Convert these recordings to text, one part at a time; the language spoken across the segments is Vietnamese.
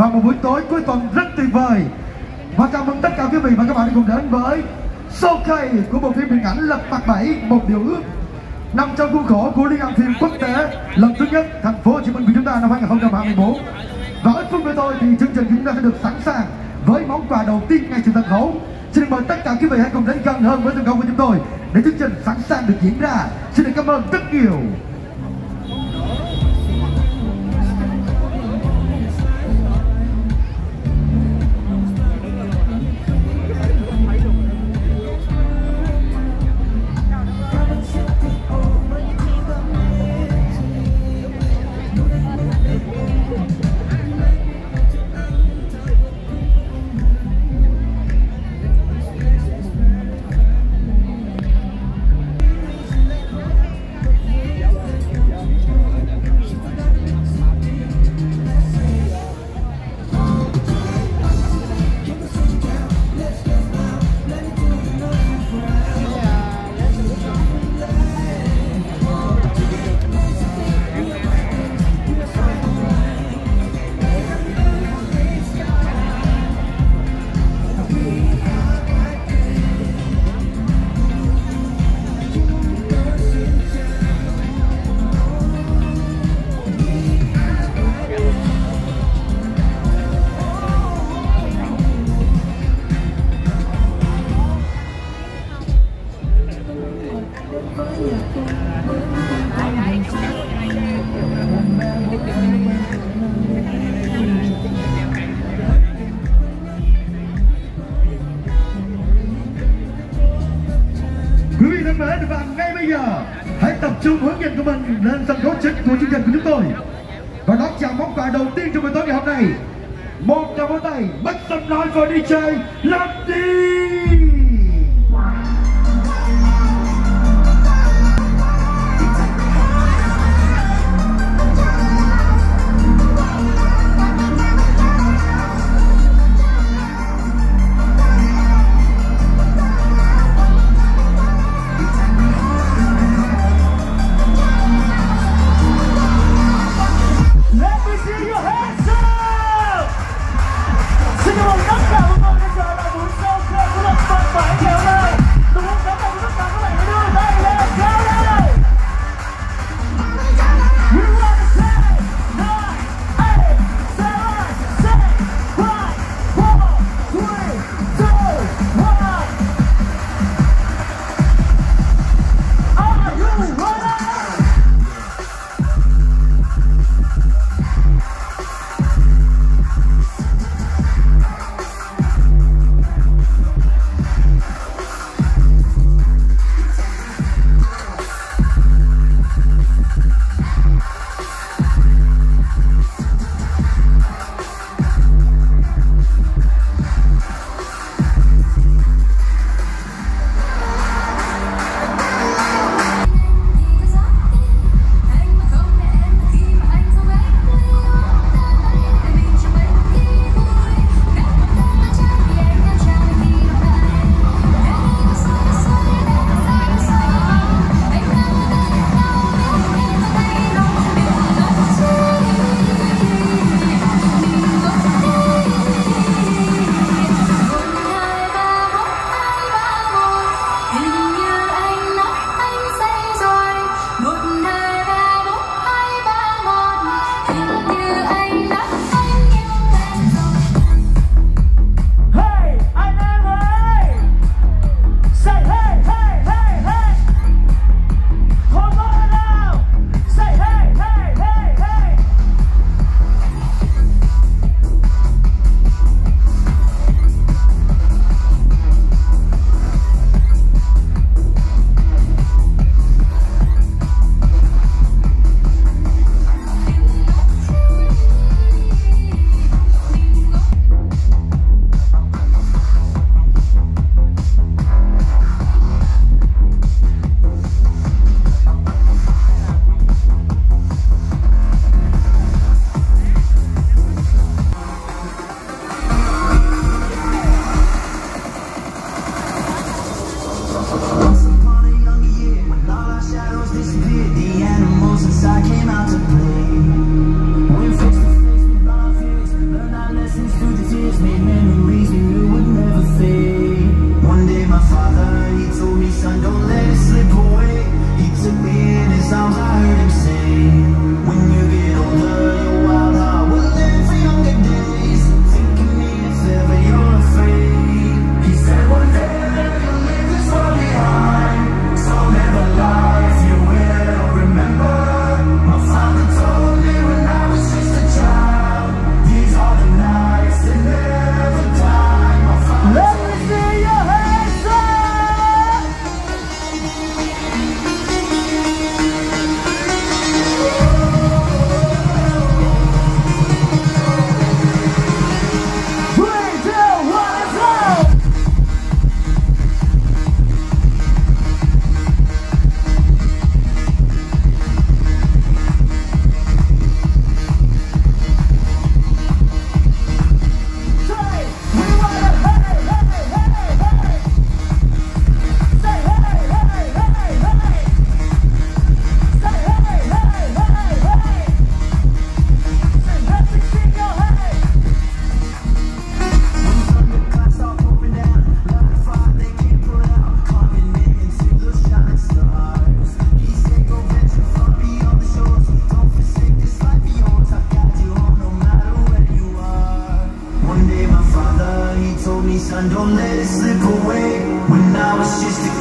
và một buổi tối cuối tuần rất tuyệt vời. Và chào mừng tất cả quý vị và các bạn đã cùng đến với showcase của bộ phim điện ảnh Lật Mặt Bảy, một điều ước. Nằm trong khuôn khổ của liên hoan phim quốc tế lần thứ nhất thành phố Hồ Chí Minh của chúng ta năm 2024 và ít phút nữa thôi thì chương trình chúng ta sẽ được sẵn sàng với món quà đầu tiên ngay trên sân khấu. Xin mời tất cả quý vị hãy cùng đến gần hơn với sân khấu của chúng tôi để chương trình sẵn sàng được diễn ra. Xin được cảm ơn rất nhiều. Mến, và ngay bây giờ, hãy tập trung hướng nhìn của mình lên sân khấu chính của chương trình của chúng tôi. Và đón chào món quà đầu tiên trong buổi tối ngày hôm nay. Một tràng vỗ tay bắt some noise đi DJ Lucky đi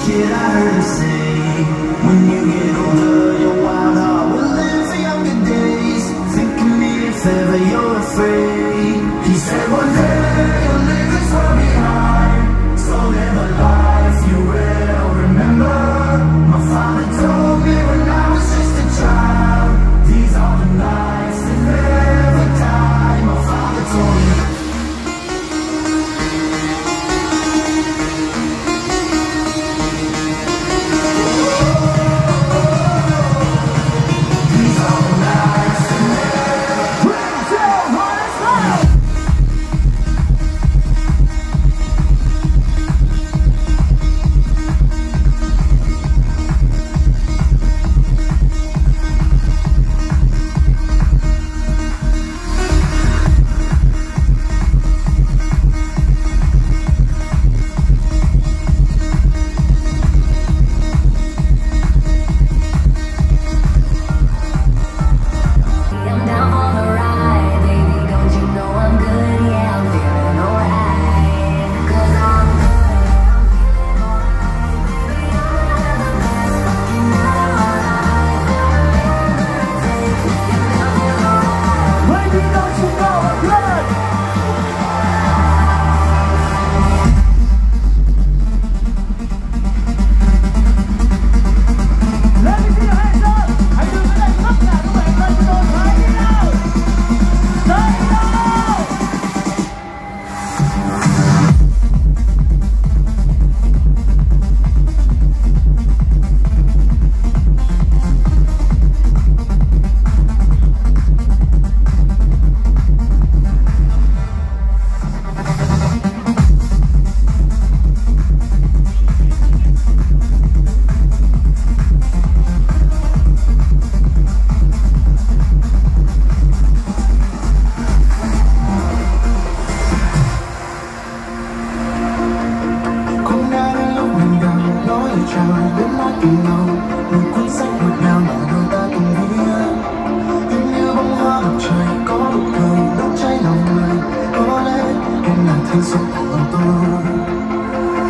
shit I heard him say.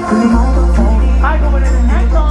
Từ mãi có phải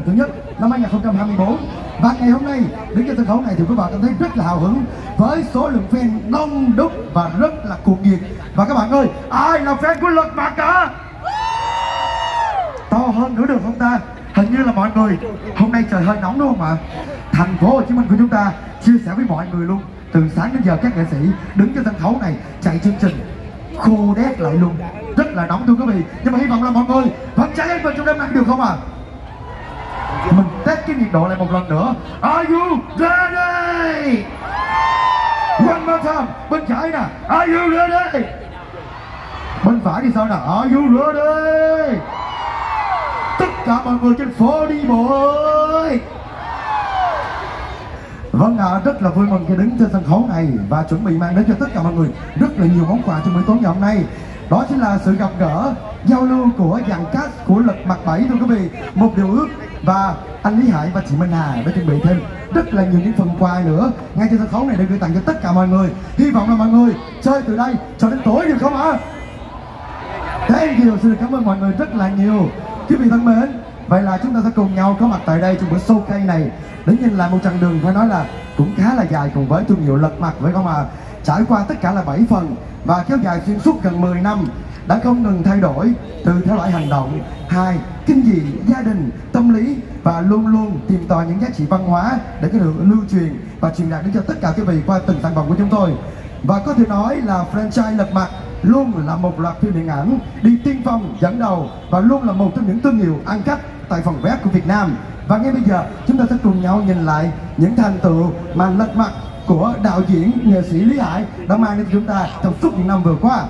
lần thứ nhất năm 2024 và ngày hôm nay, đứng trên sân khấu này thì quý bạn cảm thấy rất là hào hứng với số lượng fan đông đúc và rất là cuồng nhiệt. Và các bạn ơi, ai là fan của luật Mặt cả? To hơn nữa được không ta? Hình như là mọi người, hôm nay trời hơi nóng đúng không ạ? Thành phố Hồ Chí Minh của chúng ta chia sẻ với mọi người luôn. Từ sáng đến giờ, các nghệ sĩ đứng trên sân khấu này chạy chương trình khô đét lại luôn. Rất là nóng thưa quý vị. Nhưng mà hy vọng là mọi người vẫn cháy hết mình trong đêm nay được không ạ? Mình test cái nhiệt độ lại một lần nữa. Are you ready? One more time. Bên trái nè. Are you ready? Bên phải thì sao nè? Are you ready? Tất cả mọi người trên phố đi bộ ơi Vâng ạ, rất là vui mừng khi đứng trên sân khấu này và chuẩn bị mang đến cho tất cả mọi người rất là nhiều món quà trong buổi tối ngày hôm nay. Đó chính là sự gặp gỡ giao lưu của dàn cast của lực mặt bảy thưa quý vị. Một điều ước và anh Lý Hải và chị Minh Hà đã chuẩn bị thêm rất là nhiều những phần quà nữa. Ngay trên sân khấu này để gửi tặng cho tất cả mọi người. Hy vọng là mọi người chơi từ đây cho đến tối được không ạ? Thank you, xin được cảm ơn mọi người rất là nhiều. Quý vị thân mến, vậy là chúng ta sẽ cùng nhau có mặt tại đây trong bữa showcase này. Để nhìn lại một chặng đường phải nói là cũng khá là dài cùng với thương hiệu lật mặt phải không ạ? Trải qua tất cả là 7 phần và kéo dài xuyên suốt gần 10 năm đã không ngừng thay đổi từ thể loại hành động, hai kinh dị, gia đình, tâm lý và luôn luôn tìm tòi những giá trị văn hóa để có được lưu truyền và truyền đạt đến cho tất cả quý vị qua từng sản phẩm của chúng tôi. Và có thể nói là franchise lật mặt luôn là một loạt phim điện ảnh đi tiên phong dẫn đầu và luôn là một trong những thương hiệu ăn khách tại phòng vé của Việt Nam. Và ngay bây giờ chúng ta sẽ cùng nhau nhìn lại những thành tựu mà lật mặt của đạo diễn nghệ sĩ Lý Hải đã mang đến cho chúng ta trong suốt những năm vừa qua.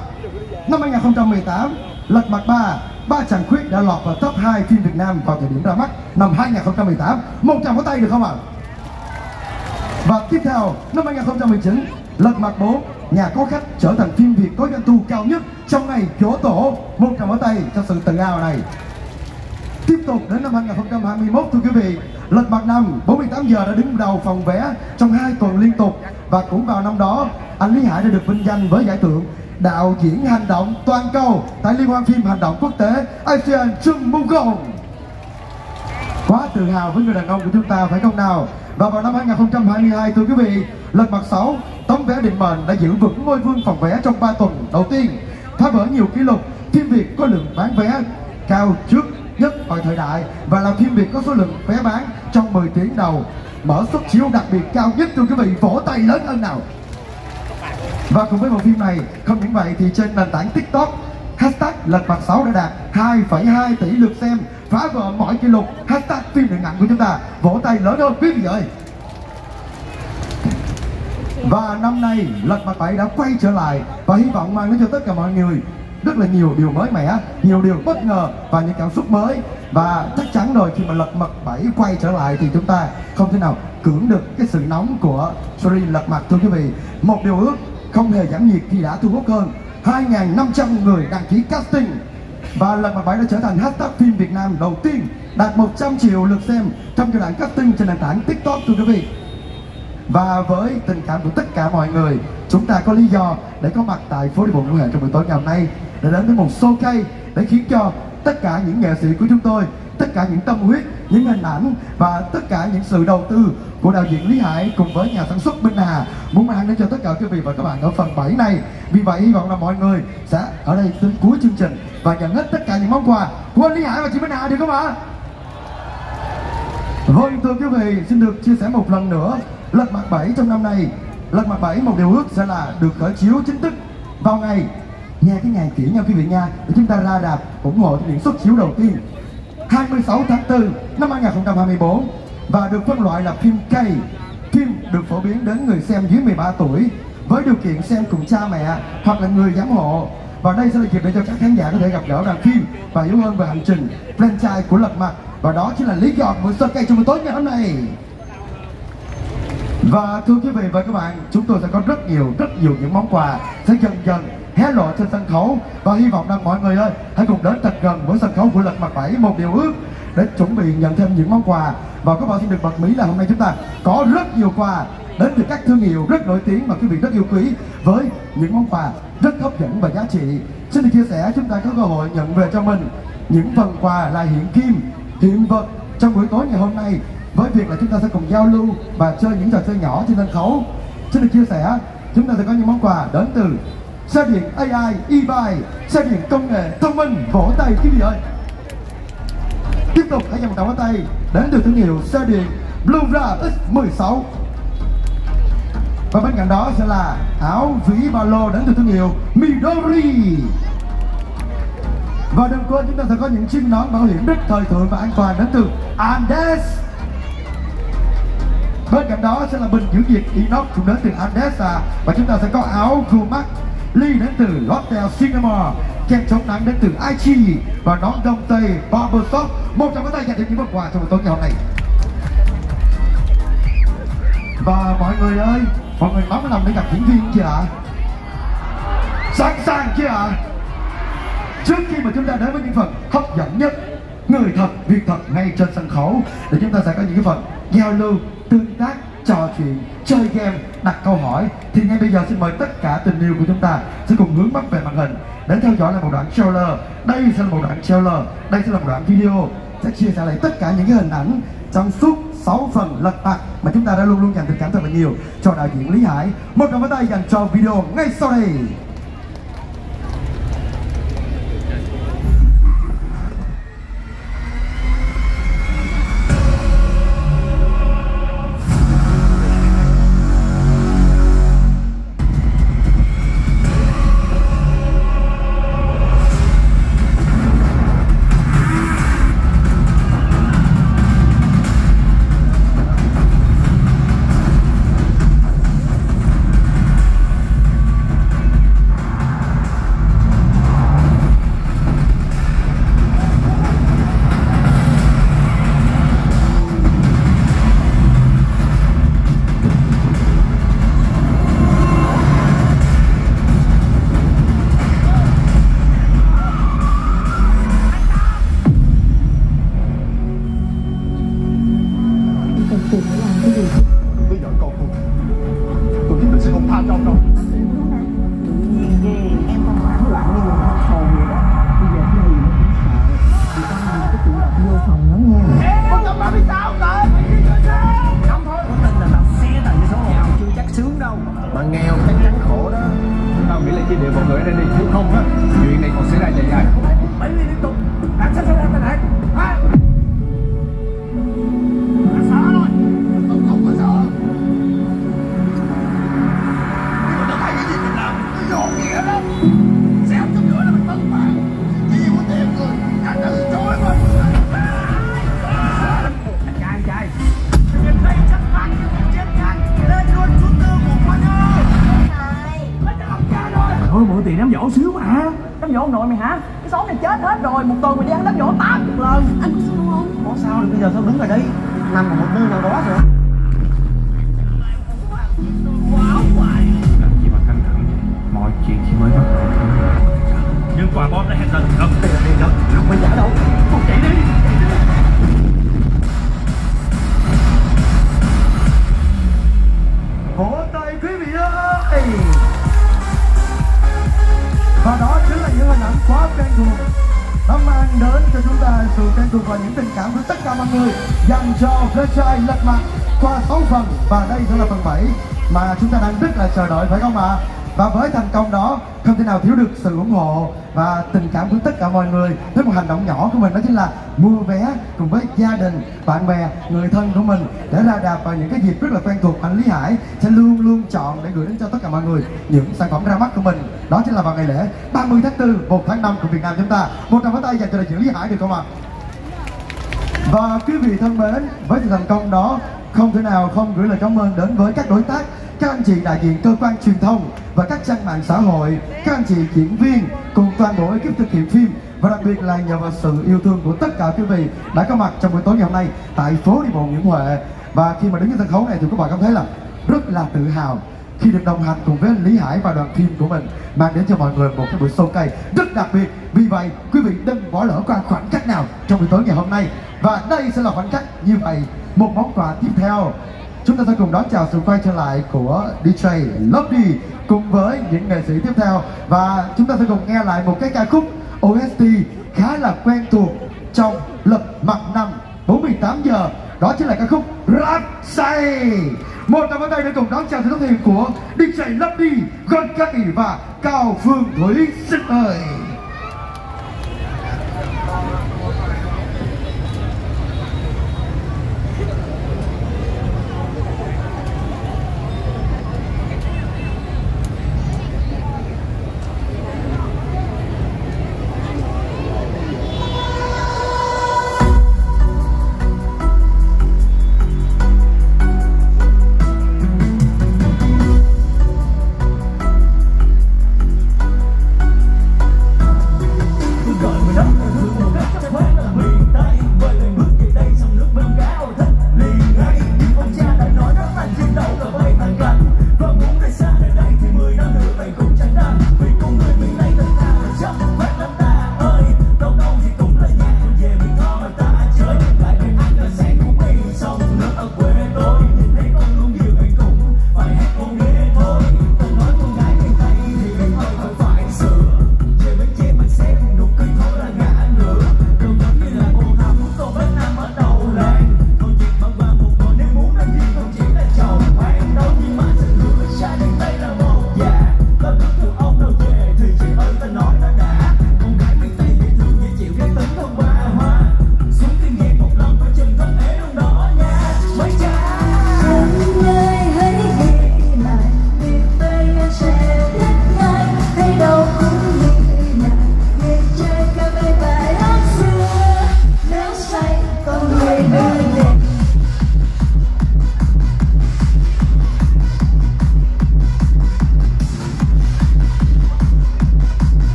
Năm 2018, Lật Mặt 3, Ba Chàng Khuyết đã lọt vào top 2 phim Việt Nam vào thời điểm ra mắt năm 2018. Một tràng có tay được không ạ? Và tiếp theo, năm 2019, Lật Mặt 4, Nhà có khách trở thành phim Việt có doanh thu cao nhất trong ngày chỗ tổ. Một tràng có tay cho sự tự hào này. Tiếp tục đến năm 2021 thưa quý vị Lật mặt năm 48 giờ đã đứng đầu phòng vé trong hai tuần liên tục Và cũng vào năm đó anh Lý Hải đã được vinh danh với giải thưởng đạo diễn hành động toàn cầu tại Liên hoan phim hành động quốc tế ASEAN Trung Mông Công Quá tự hào với người đàn ông của chúng ta phải không nào? Và vào năm 2022 thưa quý vị, lần mặt 6 tấm vé định mệnh đã giữ vững ngôi vương phòng vé trong 3 tuần đầu tiên, phá vỡ nhiều kỷ lục. Phim Việt có lượng bán vé cao trước nhất mọi thời đại và là phim Việt có số lượng vé bán trong 10 tiếng đầu. Mở suất chiếu đặc biệt cao nhất, Thưa quý vị, vỗ tay lớn hơn nào và cùng với bộ phim này không những vậy thì trên nền tảng TikTok hashtag lật mặt 6 đã đạt 2,2 tỷ lượt xem phá vỡ mọi kỷ lục hashtag phim điện ảnh của chúng ta vỗ tay lớn hơn quý vị ơi và năm nay Lật Mặt 7 đã quay trở lại và hy vọng mang đến cho tất cả mọi người rất là nhiều điều mới mẻ, nhiều điều bất ngờ và những cảm xúc mới và chắc chắn rồi khi mà Lật Mặt 7 quay trở lại thì chúng ta không thể nào cưỡng được cái sự nóng của series Lật Mặt thưa quý vị. Một điều ước không hề giảm nhiệt khi đã thu hút hơn 2.500 người đăng ký casting và lần mà bảy đã trở thành hashtag phim Việt Nam đầu tiên đạt 100 triệu lượt xem trong giai đoạn casting trên nền tảng TikTok, thưa quý vị. Và với tình cảm của tất cả mọi người, Chúng ta có lý do để có mặt tại phố đi bộ Nguyễn Huệ trong buổi tối ngày hôm nay, Để đến với một showcase để khiến cho tất cả những nghệ sĩ của chúng tôi Tất cả những tâm huyết, những hình ảnh và tất cả những sự đầu tư của đạo diễn Lý Hải cùng với nhà sản xuất Minh Hà. Muốn mang đến cho tất cả quý vị và các bạn ở phần 7 này. Vì vậy hy vọng là mọi người sẽ ở đây đến cuối chương trình và nhận hết tất cả những món quà của anh Lý Hải và chị Minh Hà được không ạ? Vâng thưa quý vị, xin được chia sẻ một lần nữa. Lật mặt 7 trong năm nay. Lật mặt 7 một điều ước sẽ là được khởi chiếu chính thức vào ngày. Nghe cái ngày kỹ nha quý vị nha. Để chúng ta ra đạp ủng hộ cho những xuất chiếu đầu tiên. 26 tháng 4 năm 2024 Và được phân loại là phim K Phim được phổ biến đến người xem dưới 13 tuổi Với điều kiện xem cùng cha mẹ hoặc là người giám hộ. Và đây sẽ là dịp để cho các khán giả có thể gặp gỡ đoàn phim và hiểu hơn về hành trình franchise của Lật Mặt. Và đó chính là lý do của sơ cây trong buổi tối ngày hôm nay. Và thưa quý vị và các bạn, chúng tôi sẽ có rất nhiều, rất nhiều những món quà sẽ dần dần hé lộ trên sân khấu. Và hy vọng rằng mọi người ơi, hãy cùng đến thật gần với sân khấu của lật mặt bảy, một điều ước để chuẩn bị nhận thêm những món quà. Và các bạn xin được bật mí là hôm nay chúng ta có rất nhiều quà đến từ các thương hiệu rất nổi tiếng mà quý vị rất yêu quý với những món quà rất hấp dẫn và giá trị. Xin được chia sẻ, chúng ta có cơ hội nhận về cho mình những phần quà là hiện kim, hiện vật trong buổi tối ngày hôm nay. Với việc là chúng ta sẽ cùng giao lưu và chơi những trò chơi nhỏ trên sân khấu. Xin được chia sẻ, chúng ta sẽ có những món quà đến từ xe điện AI e-bike xe điện công nghệ thông minh vỗ tay quý vị ơi. Tiếp tục, hãy dành một tràng tay. Đến từ thương hiệu xe điện Bluera X16 và bên cạnh đó sẽ là áo vĩ ba lô đến từ thương hiệu Midori. Và đừng quên chúng ta sẽ có những chiếc nón bảo hiểm rất thời thượng và an toàn đến từ Andes. Bên cạnh đó sẽ là bình giữ nhiệt inox cũng đến từ Andesa à. và chúng ta sẽ có áo Kumac Lee đến từ Hotel Singapore kem chống nắng đến từ Aichi và nón đông tây Barbershop một trong các tay nhận được những món quà trong buổi tối ngày hôm nay. Và mọi người ơi, mọi người nóng lòng để gặp diễn viên chưa ạ? Sẵn sàng chưa ạ? Trước khi mà chúng ta đến với những phần hấp dẫn nhất, người thật, việc thật ngay trên sân khấu, để chúng ta sẽ có những cái phần giao lưu, tương tác, trò chuyện, chơi game, đặt câu hỏi thì ngay bây giờ xin mời tất cả tình yêu của chúng ta sẽ cùng hướng mắt về màn hình. Để theo dõi là một đoạn trailer. Đây sẽ là một đoạn trailer. Đây sẽ là một đoạn video. Sẽ chia sẻ lại tất cả những cái hình ảnh trong suốt 6 phần lật mặt mà chúng ta đã luôn luôn dành tình cảm thật là nhiều cho đạo diễn Lý Hải. Một tràng pháo tay dành cho video ngay sau đây. Mà. Và với thành công đó không thể nào thiếu được sự ủng hộ và tình cảm của tất cả mọi người với một hành động nhỏ của mình đó chính là mua vé cùng với gia đình bạn bè người thân của mình để ra đạp vào những cái dịp rất là quen thuộc anh Lý Hải sẽ luôn luôn chọn để gửi đến cho tất cả mọi người những sản phẩm ra mắt của mình. Đó chính là vào ngày lễ 30 tháng 4 1 tháng 5 của Việt Nam chúng ta. Một tràng pháo tay dành cho đại diện Lý Hải được không ạ? Và quý vị thân mến, với sự thành công đó, không thể nào không gửi lời cảm ơn đến với các đối tác, các anh chị đại diện cơ quan truyền thông và các trang mạng xã hội, các anh chị diễn viên cùng toàn bộ ekip thực hiện phim và đặc biệt là nhờ vào sự yêu thương của tất cả quý vị đã có mặt trong buổi tối ngày hôm nay tại phố đi bộ Nguyễn Huệ. Và khi mà đứng trên sân khấu này thì các bạn cảm thấy là rất là tự hào khi được đồng hành cùng với Lý Hải và đoàn phim của mình mang đến cho mọi người một cái buổi show cây rất đặc biệt. Vì vậy quý vị đừng bỏ lỡ qua khoảnh khắc nào trong buổi tối ngày hôm nay. Và đây sẽ là khoảnh khắc như vậy một món quà tiếp theo chúng ta sẽ cùng đón chào sự quay trở lại của DJ Lovely cùng với những nghệ sĩ tiếp theo. Và chúng ta sẽ cùng nghe lại một cái ca khúc OST khá là quen thuộc trong lật mặt năm 48 giờ. Đó chính là ca khúc Rap Say. Một tràng pháo tay để cùng đón chào sự xuất hiện của DJ Lovely, Gon Kaki và Cao Phương Thủy xin mời.